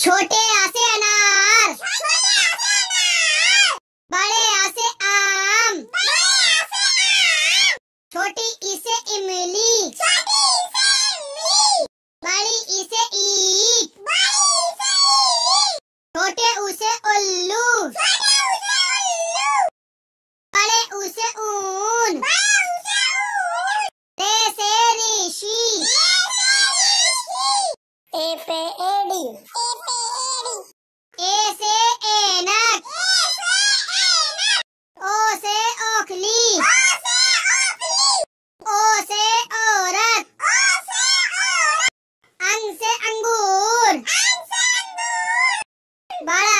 छोटे आसे अनार। बड़े आसे आम। छोटी इसे इमली। बड़ी इसे ईट। छोटे उसे उल्लू। बड़े उसे ऊन। ऋषि Eddie. Bye.